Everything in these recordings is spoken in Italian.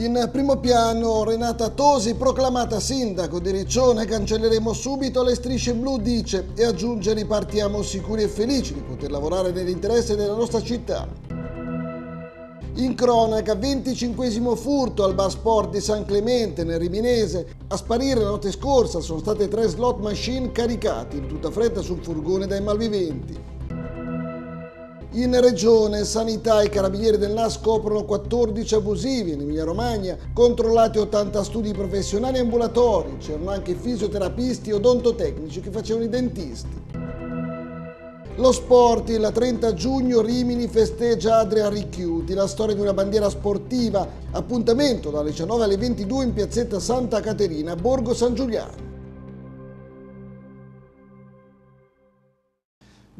In primo piano Renata Tosi, proclamata sindaco di Riccione, cancelleremo subito le strisce blu, dice, e aggiunge ripartiamo sicuri e felici di poter lavorare nell'interesse della nostra città. In cronaca, 25 furto al bar sport di San Clemente nel Riminese. A sparire la notte scorsa sono state tre slot machine caricati in tutta fretta sul furgone dai malviventi. In regione sanità e carabinieri del NAS scoprono 14 abusivi in Emilia Romagna, controllati 80 studi professionali e ambulatori, c'erano anche fisioterapisti e odontotecnici che facevano i dentisti. Lo sport, il 30 giugno Rimini festeggia Adria Ricchiuti, la storia di una bandiera sportiva, appuntamento dalle 19 alle 22 in piazzetta Santa Caterina, Borgo San Giuliano.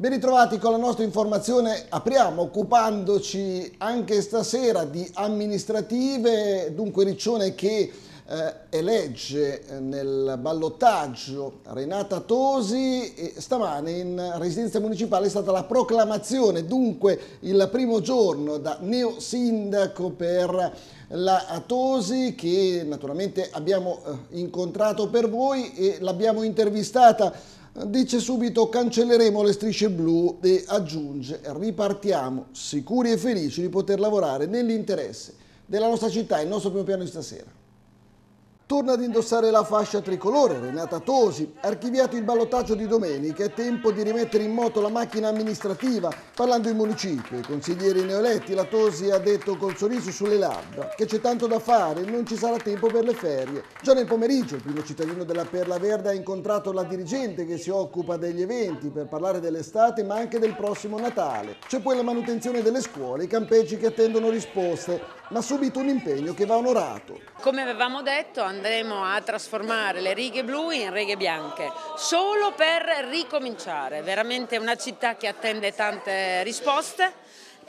Ben ritrovati con la nostra informazione, apriamo occupandoci anche stasera di amministrative, dunque Riccione che eh, elegge eh, nel ballottaggio Renata Tosi e stamane in residenza municipale è stata la proclamazione, dunque il primo giorno da neo sindaco per la Tosi che naturalmente abbiamo eh, incontrato per voi e l'abbiamo intervistata dice subito cancelleremo le strisce blu e aggiunge ripartiamo sicuri e felici di poter lavorare nell'interesse della nostra città, il nostro primo piano di stasera. Torna ad indossare la fascia tricolore Renata Tosi, archiviato il ballottaggio di domenica, è tempo di rimettere in moto la macchina amministrativa. Parlando in municipio, i consiglieri neoeletti, la Tosi ha detto col sorriso sulle labbra che c'è tanto da fare, non ci sarà tempo per le ferie. Già nel pomeriggio il primo cittadino della Perla Verde ha incontrato la dirigente che si occupa degli eventi per parlare dell'estate ma anche del prossimo Natale. C'è poi la manutenzione delle scuole, i campeggi che attendono risposte ma subito un impegno che va onorato. Come avevamo detto andremo a trasformare le righe blu in righe bianche, solo per ricominciare, veramente una città che attende tante risposte,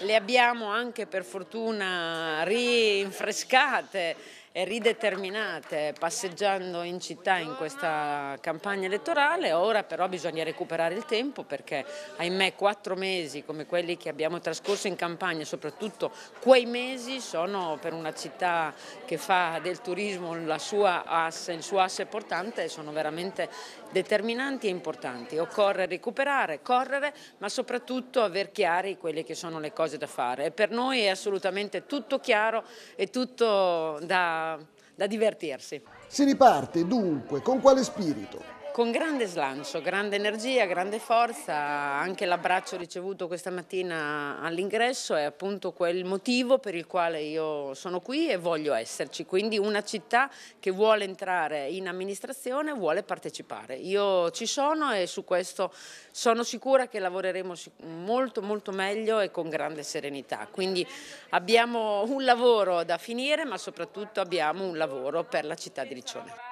le abbiamo anche per fortuna rinfrescate rideterminate passeggiando in città in questa campagna elettorale, ora però bisogna recuperare il tempo perché ahimè quattro mesi come quelli che abbiamo trascorso in campagna, soprattutto quei mesi sono per una città che fa del turismo asse, il suo asse portante, sono veramente determinanti e importanti. Occorre recuperare, correre, ma soprattutto aver chiari quelle che sono le cose da fare. E per noi è assolutamente tutto chiaro e tutto da da, divertirsi. Si riparte dunque con quale spirito? Con grande slancio, grande energia, grande forza, anche l'abbraccio ricevuto questa mattina all'ingresso è appunto quel motivo per il quale io sono qui e voglio esserci, quindi una città che vuole entrare in amministrazione vuole partecipare. Io ci sono e su questo sono sicura che lavoreremo molto molto meglio e con grande serenità, quindi abbiamo un lavoro da finire ma soprattutto abbiamo un lavoro per la città di Riccione.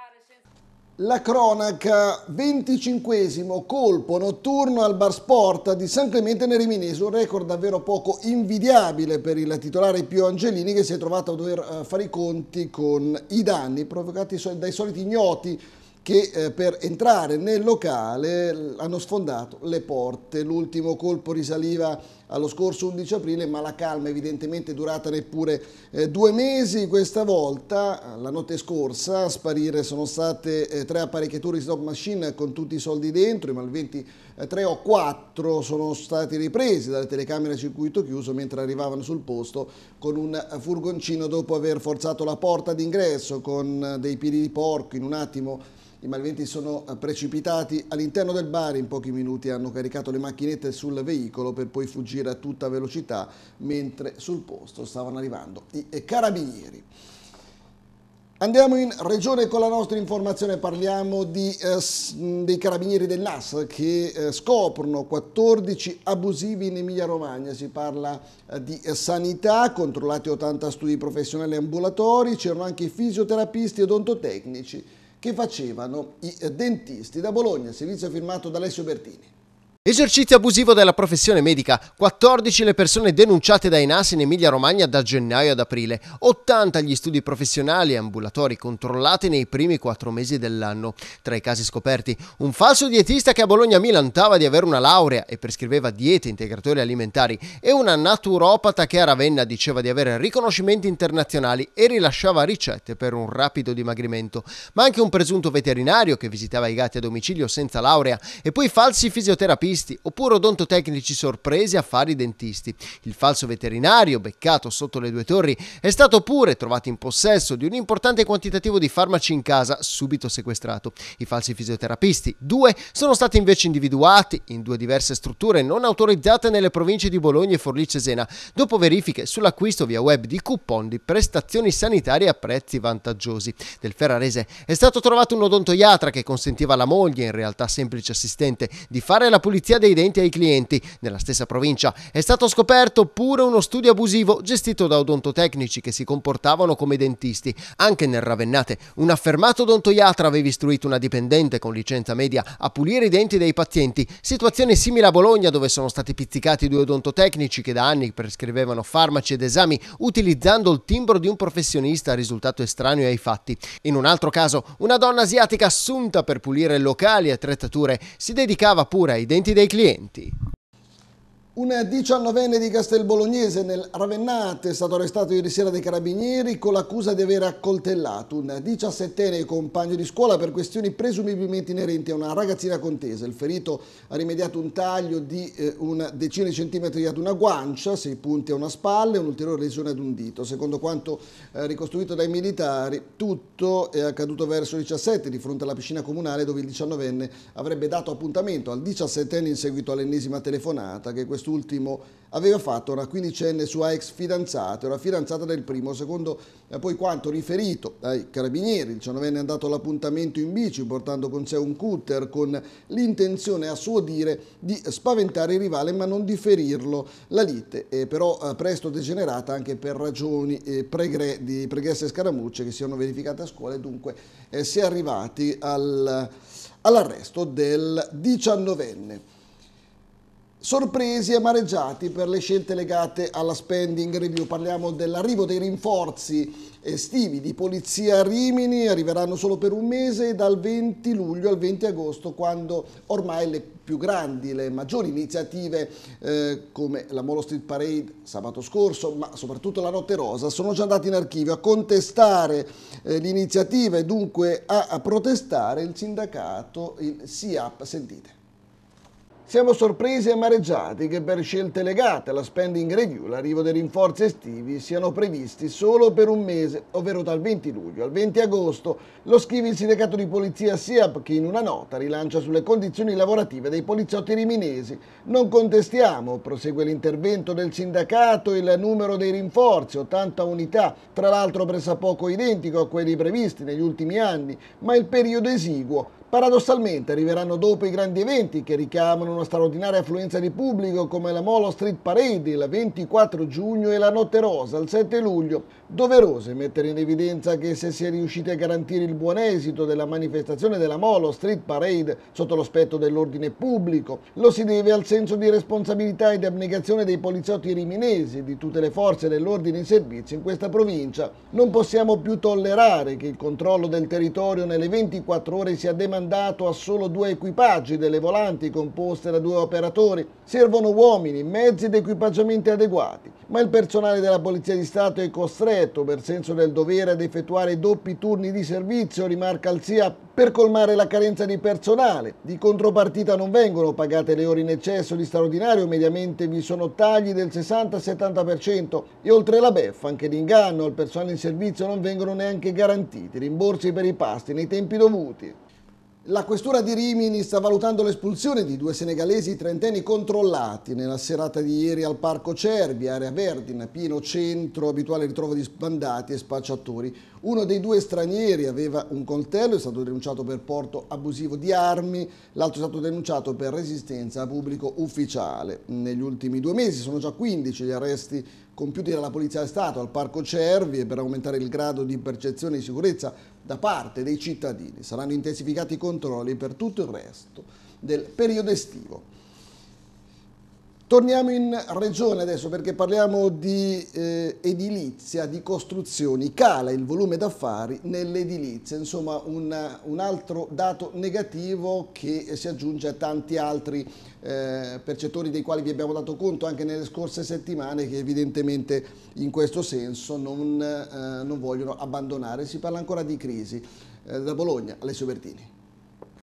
La cronaca, 25 colpo notturno al bar sport di San Clemente nel Riminese, un record davvero poco invidiabile per il titolare Pio Angelini che si è trovato a dover eh, fare i conti con i danni provocati dai soliti ignoti che eh, per entrare nel locale hanno sfondato le porte. L'ultimo colpo risaliva allo scorso 11 aprile, ma la calma evidentemente è durata neppure eh, due mesi. Questa volta, la notte scorsa, a sparire sono state eh, tre apparecchiature di stop machine con tutti i soldi dentro, i malventi eh, tre o quattro sono stati ripresi dalle telecamere a circuito chiuso mentre arrivavano sul posto con un furgoncino dopo aver forzato la porta d'ingresso con dei piedi di porco in un attimo i malventi sono precipitati all'interno del bar, in pochi minuti hanno caricato le macchinette sul veicolo per poi fuggire a tutta velocità, mentre sul posto stavano arrivando i carabinieri. Andiamo in regione con la nostra informazione, parliamo di, eh, dei carabinieri del NAS che eh, scoprono 14 abusivi in Emilia Romagna, si parla eh, di sanità, controllati 80 studi professionali ambulatori, c'erano anche i fisioterapisti e odontotecnici che facevano i dentisti. Da Bologna, servizio firmato da Alessio Bertini. Esercizio abusivo della professione medica, 14 le persone denunciate dai NAS in Emilia-Romagna da gennaio ad aprile, 80 gli studi professionali e ambulatori controllati nei primi quattro mesi dell'anno. Tra i casi scoperti, un falso dietista che a Bologna milantava di avere una laurea e prescriveva diete integratori alimentari e una naturopata che a Ravenna diceva di avere riconoscimenti internazionali e rilasciava ricette per un rapido dimagrimento, ma anche un presunto veterinario che visitava i gatti a domicilio senza laurea e poi falsi fisioterapisti dentisti oppure odontotecnici sorpresi a fare i dentisti. Il falso veterinario, beccato sotto le due torri, è stato pure trovato in possesso di un importante quantitativo di farmaci in casa, subito sequestrato. I falsi fisioterapisti, due, sono stati invece individuati in due diverse strutture non autorizzate nelle province di Bologna e Forlì-Cesena, dopo verifiche sull'acquisto via web di coupon di prestazioni sanitarie a prezzi vantaggiosi. Del Ferrarese è stato trovato un odontoiatra che consentiva alla moglie, in realtà semplice assistente, di fare la pulizia pulizia dei denti ai clienti. Nella stessa provincia è stato scoperto pure uno studio abusivo gestito da odontotecnici che si comportavano come dentisti. Anche nel Ravennate, un affermato odontoiatra aveva istruito una dipendente con licenza media a pulire i denti dei pazienti. Situazione simile a Bologna dove sono stati pizzicati due odontotecnici che da anni prescrivevano farmaci ed esami utilizzando il timbro di un professionista risultato estraneo ai fatti. In un altro caso, una donna asiatica assunta per pulire locali e attrezzature si dedicava pure ai denti dei clienti. Un diciannovenne di Castelbolognese nel Ravennate è stato arrestato ieri sera dai carabinieri con l'accusa di aver accoltellato un diciassettenne compagno di scuola per questioni presumibilmente inerenti a una ragazzina contesa. Il ferito ha rimediato un taglio di eh, una decina di centimetri ad una guancia, sei punti a una spalla e un'ulteriore lesione ad un dito. Secondo quanto eh, ricostruito dai militari, tutto è accaduto verso il 17 di fronte alla piscina comunale dove il diciannovenne avrebbe dato appuntamento al diciassettenne in seguito all'ennesima telefonata che questo quest'ultimo aveva fatto una quindicenne sua ex fidanzata, era fidanzata del primo, secondo eh, poi quanto riferito ai carabinieri, il diciannovenne è andato all'appuntamento in bici portando con sé un cutter con l'intenzione a suo dire di spaventare il rivale ma non di ferirlo. La lite è però eh, presto degenerata anche per ragioni eh, pregre di pregresse scaramucce che si sono verificate a scuola e dunque si è arrivati al, all'arresto del diciannovenne. Sorpresi e amareggiati per le scelte legate alla spending review. Parliamo dell'arrivo dei rinforzi estivi di polizia a Rimini, arriveranno solo per un mese dal 20 luglio al 20 agosto, quando ormai le più grandi, le maggiori iniziative eh, come la Molo Street Parade sabato scorso, ma soprattutto la Notte Rosa, sono già andati in archivio a contestare eh, l'iniziativa e dunque a, a protestare il sindacato, il SIAP. Sentite. Siamo sorpresi e amareggiati che per scelte legate alla spending review l'arrivo dei rinforzi estivi siano previsti solo per un mese, ovvero dal 20 luglio al 20 agosto. Lo scrive il sindacato di polizia SIAP che in una nota rilancia sulle condizioni lavorative dei poliziotti riminesi. Non contestiamo, prosegue l'intervento del sindacato, il numero dei rinforzi, 80 unità, tra l'altro pressappoco identico a quelli previsti negli ultimi anni, ma il periodo esiguo Paradossalmente arriveranno dopo i grandi eventi che richiamano una straordinaria affluenza di pubblico come la Molo Street Parade il 24 giugno e la Notte Rosa il 7 luglio. Doveroso mettere in evidenza che se si è riusciti a garantire il buon esito della manifestazione della Molo Street Parade sotto l'aspetto dell'ordine pubblico, lo si deve al senso di responsabilità e di abnegazione dei poliziotti riminesi e di tutte le forze dell'ordine in servizio in questa provincia. Non possiamo più tollerare che il controllo del territorio nelle 24 ore sia demandato mandato a solo due equipaggi delle volanti composte da due operatori. Servono uomini, mezzi ed equipaggiamenti adeguati, ma il personale della Polizia di Stato è costretto, per senso del dovere, ad effettuare doppi turni di servizio, rimarca il SIA, per colmare la carenza di personale. Di contropartita non vengono pagate le ore in eccesso di straordinario, mediamente vi sono tagli del 60-70% e oltre la beffa, anche d'inganno, al personale in servizio non vengono neanche garantiti rimborsi per i pasti nei tempi dovuti. La questura di Rimini sta valutando l'espulsione di due senegalesi trentenni controllati nella serata di ieri al Parco Cervi, area Verdin, pieno centro, abituale ritrovo di sbandati e spacciatori. Uno dei due stranieri aveva un coltello, è stato denunciato per porto abusivo di armi, l'altro è stato denunciato per resistenza a pubblico ufficiale. Negli ultimi due mesi sono già 15 gli arresti compiuti dalla Polizia di Stato al Parco Cervi e per aumentare il grado di percezione di sicurezza da parte dei cittadini. Saranno intensificati i controlli per tutto il resto del periodo estivo. Torniamo in regione adesso perché parliamo di eh, edilizia, di costruzioni. Cala il volume d'affari nell'edilizia, insomma un, un, altro dato negativo che si aggiunge a tanti altri eh, percettori dei quali vi abbiamo dato conto anche nelle scorse settimane che evidentemente in questo senso non, eh, non vogliono abbandonare. Si parla ancora di crisi. Eh, da Bologna, Alessio Bertini.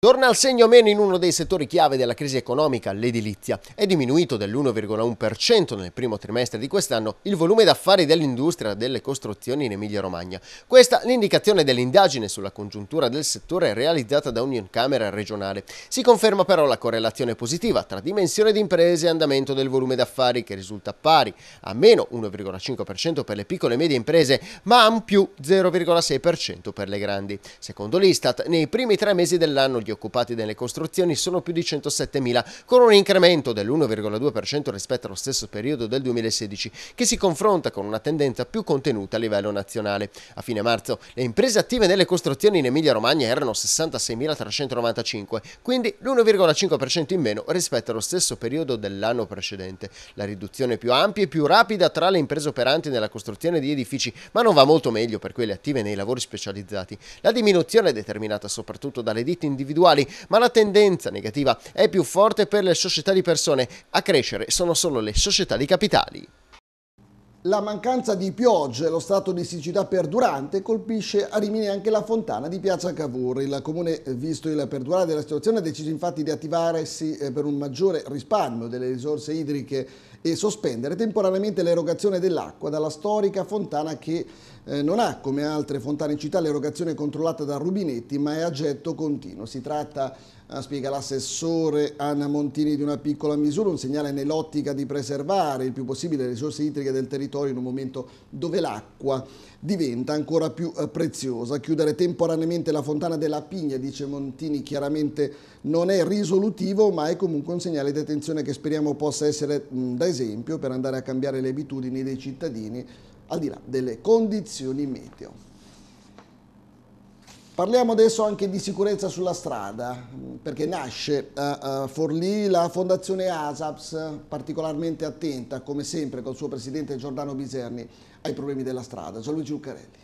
Torna al segno meno in uno dei settori chiave della crisi economica, l'edilizia. È diminuito dell'1,1% nel primo trimestre di quest'anno il volume d'affari dell'industria delle costruzioni in Emilia-Romagna. Questa l'indicazione dell'indagine sulla congiuntura del settore realizzata da Union Camera regionale. Si conferma però la correlazione positiva tra dimensione di imprese e andamento del volume d'affari che risulta pari a meno 1,5% per le piccole e medie imprese, ma a un più 0,6% per le grandi. Secondo l'Istat, nei primi tre mesi dell'anno gli occupati nelle costruzioni sono più di 107.000, con un incremento dell'1,2% rispetto allo stesso periodo del 2016, che si confronta con una tendenza più contenuta a livello nazionale. A fine marzo le imprese attive nelle costruzioni in Emilia-Romagna erano 66.395, quindi l'1,5% in meno rispetto allo stesso periodo dell'anno precedente. La riduzione più ampia e più rapida tra le imprese operanti nella costruzione di edifici, ma non va molto meglio per quelle attive nei lavori specializzati. La diminuzione è determinata soprattutto dalle ditte individuali individuali, ma la tendenza negativa è più forte per le società di persone. A crescere sono solo le società di capitali. La mancanza di piogge e lo stato di siccità perdurante colpisce a Rimini anche la fontana di Piazza Cavour. Il comune, visto il perdurare della situazione, ha deciso infatti di attivarsi eh, per un maggiore risparmio delle risorse idriche e sospendere temporaneamente l'erogazione dell'acqua dalla storica fontana che eh, non ha, come altre fontane in città, l'erogazione controllata da rubinetti, ma è a getto continuo. Si tratta, eh, spiega l'assessore Anna Montini, di una piccola misura, un segnale nell'ottica di preservare il più possibile le risorse idriche del territorio in un momento dove l'acqua diventa ancora più eh, preziosa. Chiudere temporaneamente la fontana della Pigna, dice Montini, chiaramente non è risolutivo, ma è comunque un segnale di attenzione che speriamo possa essere mh, da esempio per andare a cambiare le abitudini dei cittadini al di là delle condizioni meteo. Parliamo adesso anche di sicurezza sulla strada, perché nasce a Forlì la fondazione ASAPS, particolarmente attenta, come sempre, col suo presidente Giordano Biserni, ai problemi della strada. Gianluigi Lucarelli.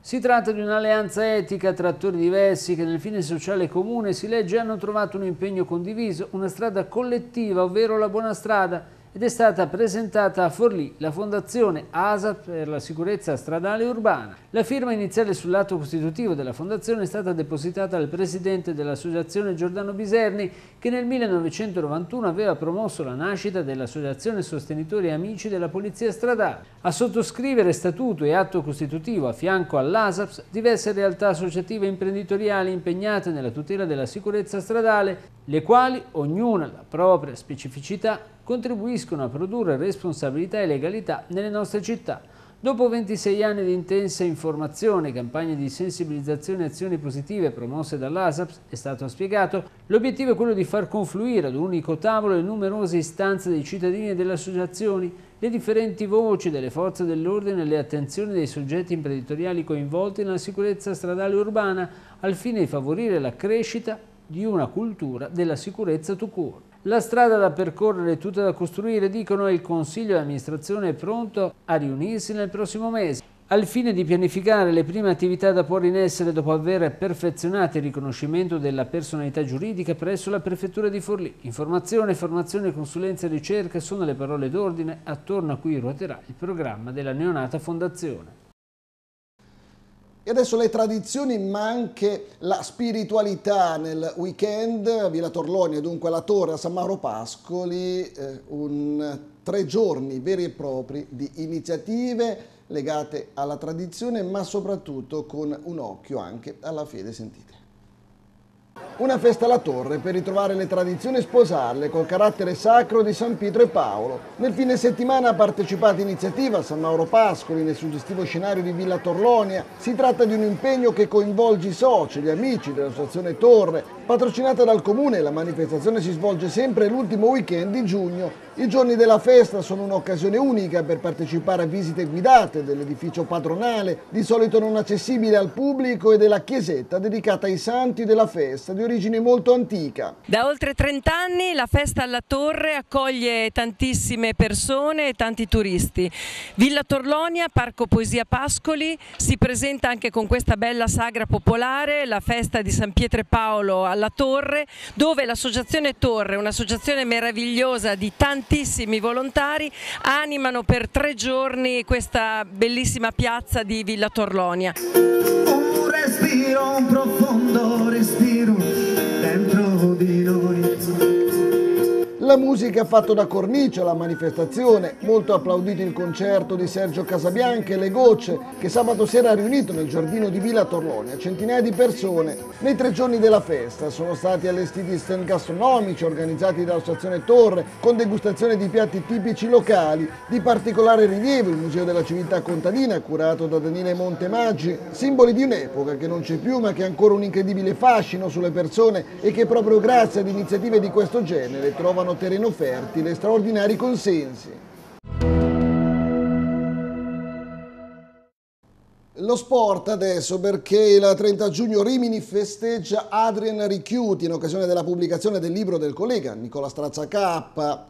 Si tratta di un'alleanza etica tra attori diversi che nel fine sociale comune si legge hanno trovato un impegno condiviso, una strada collettiva, ovvero la buona strada, ed è stata presentata a Forlì la Fondazione ASA per la sicurezza stradale urbana. La firma iniziale sull'atto costitutivo della Fondazione è stata depositata dal presidente dell'associazione Giordano Biserni che nel 1991 aveva promosso la nascita dell'associazione Sostenitori e Amici della Polizia Stradale. A sottoscrivere statuto e atto costitutivo a fianco all'ASAPS diverse realtà associative e imprenditoriali impegnate nella tutela della sicurezza stradale, le quali, ognuna la propria specificità, contribuiscono a produrre responsabilità e legalità nelle nostre città. Dopo 26 anni di intensa informazione, campagne di sensibilizzazione e azioni positive promosse dall'ASAPS, è stato spiegato, l'obiettivo è quello di far confluire ad un unico tavolo le numerose istanze dei cittadini e delle associazioni, le differenti voci delle forze dell'ordine e le attenzioni dei soggetti imprenditoriali coinvolti nella sicurezza stradale urbana, al fine di favorire la crescita di una cultura della sicurezza to court. La strada da percorrere è tutta da costruire, dicono, e il Consiglio di amministrazione è pronto a riunirsi nel prossimo mese al fine di pianificare le prime attività da porre in essere dopo aver perfezionato il riconoscimento della personalità giuridica presso la Prefettura di Forlì. Informazione, formazione, consulenza e ricerca sono le parole d'ordine attorno a cui ruoterà il programma della neonata fondazione. E adesso le tradizioni ma anche la spiritualità nel weekend Villa Torlonia, dunque alla Torre a San Mauro Pascoli, eh, un, tre giorni veri e propri di iniziative legate alla tradizione ma soprattutto con un occhio anche alla fede sentita. Una festa alla torre per ritrovare le tradizioni e sposarle col carattere sacro di San Pietro e Paolo. Nel fine settimana ha partecipato iniziativa San Mauro Pascoli nel suggestivo scenario di Villa Torlonia. Si tratta di un impegno che coinvolge i soci, gli amici dell'associazione Torre. Patrocinata dal comune, la manifestazione si svolge sempre l'ultimo weekend di giugno. I giorni della festa sono un'occasione unica per partecipare a visite guidate dell'edificio padronale, di solito non accessibile al pubblico, e della chiesetta dedicata ai santi della festa di origine molto antica. Da oltre 30 anni la festa alla Torre accoglie tantissime persone e tanti turisti. Villa Torlonia, Parco Poesia Pascoli, si presenta anche con questa bella sagra popolare, la festa di San Pietro e Paolo alla Torre, dove l'associazione Torre, un'associazione meravigliosa di tantissimi volontari, animano per tre giorni questa bellissima piazza di Villa Torlonia. Un respiro, un profondo respiro La musica ha fatto da cornice alla manifestazione, molto applaudito il concerto di Sergio Casabianca e Le Gocce che sabato sera ha riunito nel giardino di Villa Torlonia centinaia di persone. Nei tre giorni della festa sono stati allestiti stand gastronomici organizzati dall'Associazione Torre con degustazione di piatti tipici locali. Di particolare rilievo il Museo della Civiltà Contadina curato da Daniele Montemaggi, simboli di un'epoca che non c'è più ma che ha ancora un incredibile fascino sulle persone e che proprio grazie ad iniziative di questo genere trovano terreno fertile straordinari consensi. Lo sport adesso perché il 30 giugno Rimini festeggia Adrian Ricchiuti in occasione della pubblicazione del libro del collega Nicola Strazza K,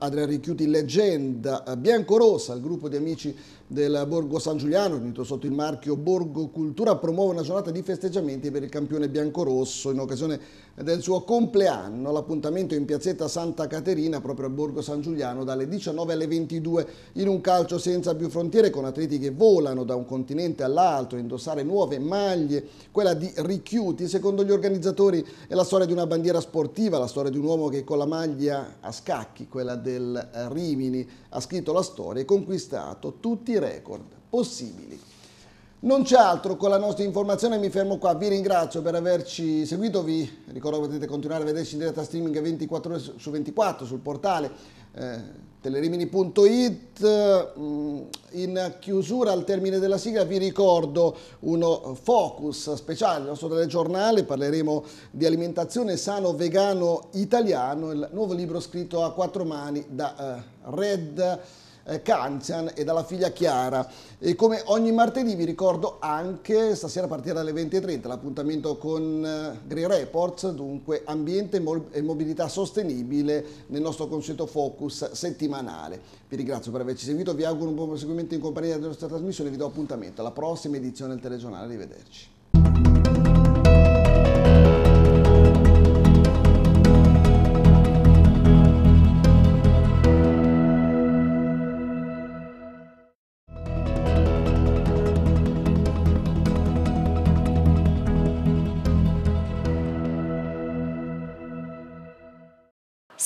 Adrian Ricchiuti leggenda biancorossa, il gruppo di amici del Borgo San Giuliano, unito sotto il marchio Borgo Cultura, promuove una giornata di festeggiamenti per il campione biancorosso in occasione del suo compleanno. L'appuntamento in piazzetta Santa Caterina, proprio al Borgo San Giuliano, dalle 19 alle 22 in un calcio senza più frontiere con atleti che volano da un continente all'altro, indossare nuove maglie. Quella di Ricchiuti, secondo gli organizzatori, è la storia di una bandiera sportiva, la storia di un uomo che con la maglia a scacchi, quella del Rimini, ha scritto la storia e conquistato tutti i record possibili. Non c'è altro con la nostra informazione, mi fermo qua, vi ringrazio per averci seguito, vi ricordo che potete continuare a vederci in diretta streaming 24 ore su 24 sul portale eh, telerimini.it. Mm, in chiusura al termine della sigla vi ricordo uno focus speciale del nostro telegiornale, parleremo di alimentazione sano vegano italiano, il nuovo libro scritto a quattro mani da eh, Red eh, e dalla figlia Chiara. E come ogni martedì vi ricordo anche stasera a partire dalle 20.30 l'appuntamento con eh, Green Reports, dunque ambiente e mobilità sostenibile nel nostro consueto focus settimanale. Vi ringrazio per averci seguito, vi auguro un buon proseguimento in compagnia della nostra trasmissione e vi do appuntamento alla prossima edizione del telegiornale. Arrivederci.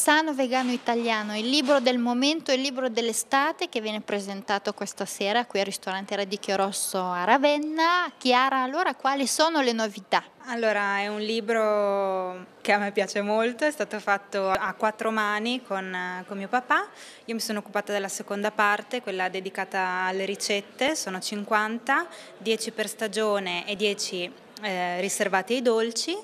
Sano Vegano Italiano, il libro del momento, il libro dell'estate che viene presentato questa sera qui al ristorante Radicchio Rosso a Ravenna. Chiara, allora quali sono le novità? Allora, è un libro che a me piace molto, è stato fatto a quattro mani con, con, mio papà. Io mi sono occupata della seconda parte, quella dedicata alle ricette, sono 50, 10 per stagione e 10 eh, riservati ai dolci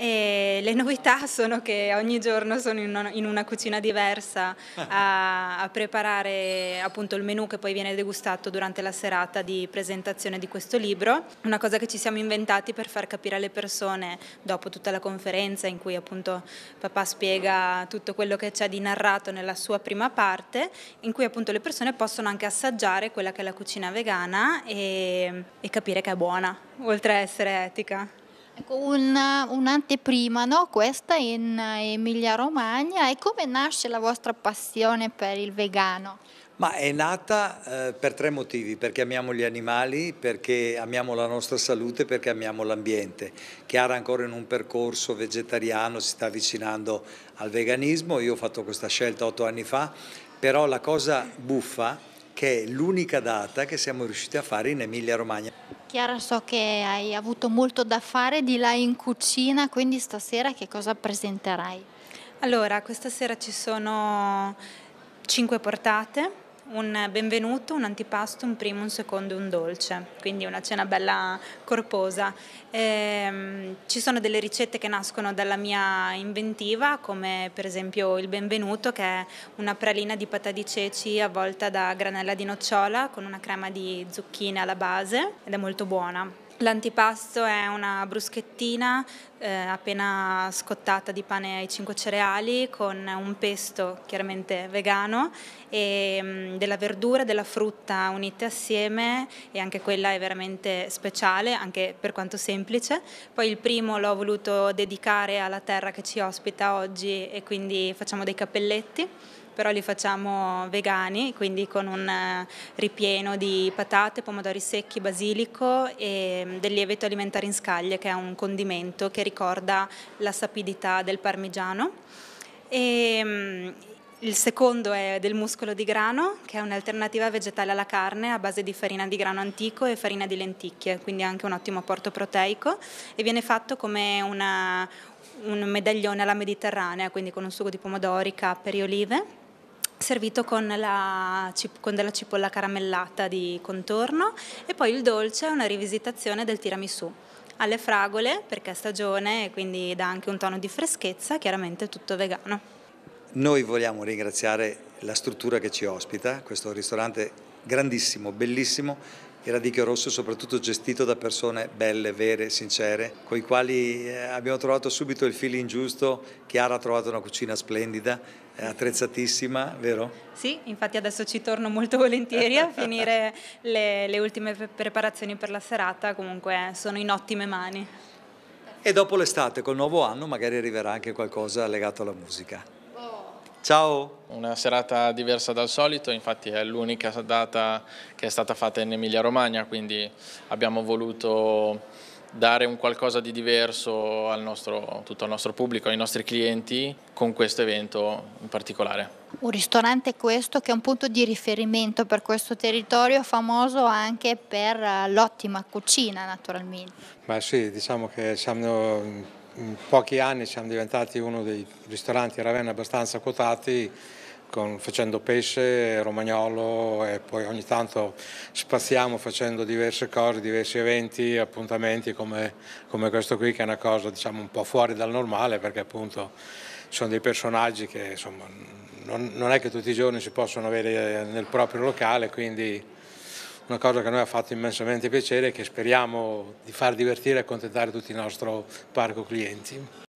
e le novità sono che ogni giorno sono in una, in una cucina diversa a, a, preparare appunto il menù che poi viene degustato durante la serata di presentazione di questo libro, una cosa che ci siamo inventati per far capire alle persone dopo tutta la conferenza in cui appunto papà spiega tutto quello che c'è di narrato nella sua prima parte, in cui appunto le persone possono anche assaggiare quella che è la cucina vegana e, e capire che è buona, oltre a essere etica. Ecco, un, un'anteprima, no? questa in Emilia Romagna e come nasce la vostra passione per il vegano? Ma è nata eh, per tre motivi, perché amiamo gli animali, perché amiamo la nostra salute, perché amiamo l'ambiente. Chiara ancora in un percorso vegetariano, si sta avvicinando al veganismo, io ho fatto questa scelta otto anni fa, però la cosa buffa che è l'unica data che siamo riusciti a fare in Emilia Romagna. Chiara, so che hai avuto molto da fare di là in cucina, quindi stasera che cosa presenterai? Allora, questa sera ci sono cinque portate un benvenuto, un antipasto, un primo, un secondo e un dolce, quindi una cena bella corposa. Ehm, ci sono delle ricette che nascono dalla mia inventiva, come per esempio il benvenuto, che è una pralina di patà di ceci avvolta da granella di nocciola con una crema di zucchine alla base ed è molto buona. L'antipasto è una bruschettina eh, appena scottata di pane ai 5 cereali con un pesto chiaramente vegano e mh, mm, della verdura e della frutta unite assieme e anche quella è veramente speciale anche per quanto semplice. Poi il primo l'ho voluto dedicare alla terra che ci ospita oggi e quindi facciamo dei cappelletti però li facciamo vegani, quindi con un eh, ripieno di patate, pomodori secchi, basilico e mm, del lievito alimentare in scaglie, che è un condimento che ricorda la sapidità del parmigiano. E, mm, il secondo è del muscolo di grano, che è un'alternativa vegetale alla carne a base di farina di grano antico e farina di lenticchie, quindi anche un ottimo apporto proteico e viene fatto come una, un medaglione alla mediterranea, quindi con un sugo di pomodori, capperi, olive servito con, la, con, della cipolla caramellata di contorno e poi il dolce è una rivisitazione del tiramisù. Alle fragole perché è stagione e quindi dà anche un tono di freschezza, chiaramente tutto vegano. Noi vogliamo ringraziare la struttura che ci ospita, questo ristorante grandissimo, bellissimo, il Radicchio Rosso soprattutto gestito da persone belle, vere, sincere, con i quali eh, abbiamo trovato subito il feeling giusto, Chiara ha trovato una cucina splendida, attrezzatissima, vero? Sì, infatti adesso ci torno molto volentieri a finire le, le ultime preparazioni per la serata, comunque sono in ottime mani. E dopo l'estate, col nuovo anno, magari arriverà anche qualcosa legato alla musica. Ciao! Una serata diversa dal solito, infatti è l'unica data che è stata fatta in Emilia Romagna, quindi abbiamo voluto dare un qualcosa di diverso al nostro, tutto al nostro pubblico, ai nostri clienti con questo evento in particolare. Un ristorante questo che è un punto di riferimento per questo territorio, famoso anche per l'ottima cucina naturalmente. Beh sì, diciamo che siamo, in pochi anni siamo diventati uno dei ristoranti a Ravenna abbastanza quotati con, facendo pesce, romagnolo e poi ogni tanto spaziamo facendo diverse cose, diversi eventi, appuntamenti come, come questo qui che è una cosa diciamo un po' fuori dal normale perché appunto sono dei personaggi che insomma non, non è che tutti i giorni si possono avere nel proprio locale, quindi una cosa che a noi ha fatto immensamente piacere e che speriamo di far divertire e accontentare tutto il nostro parco clienti.